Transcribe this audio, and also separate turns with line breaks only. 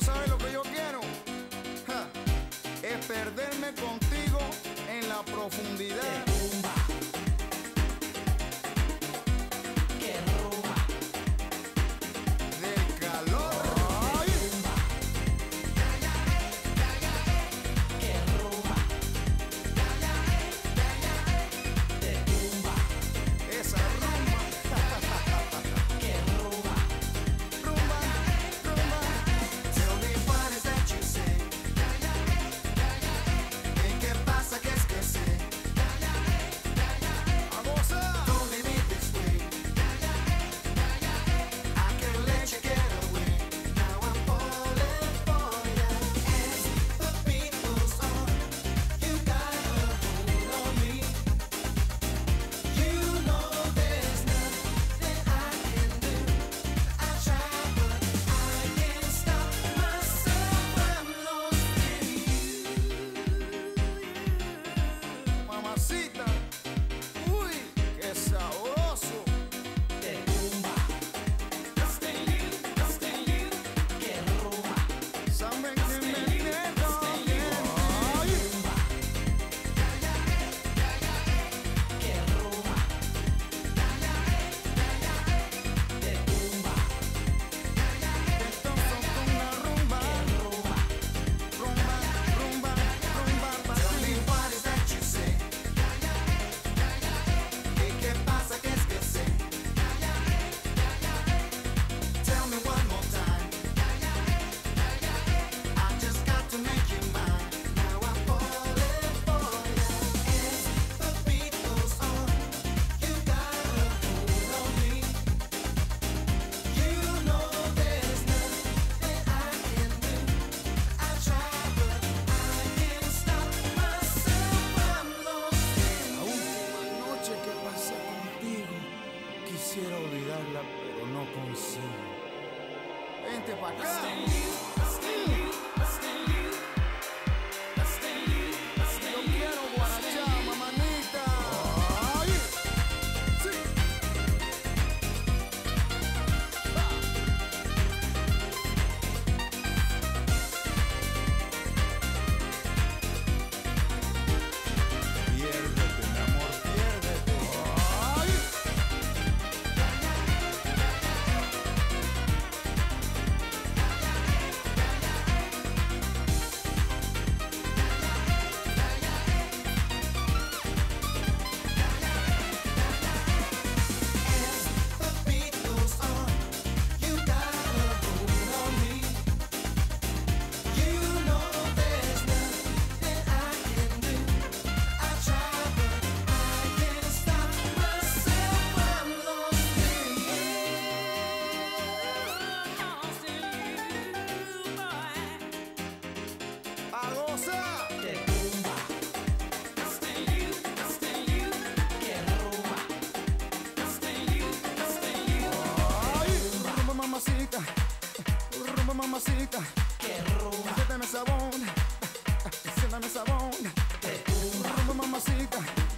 sabes lo que yo quiero. Es perderme contigo en la profundidad. Tumba. like a sting. mamacita, rumba mamacita. Que rumba. Siéntame sabón, siéntame sabón. Que rumba. Rumba mamacita.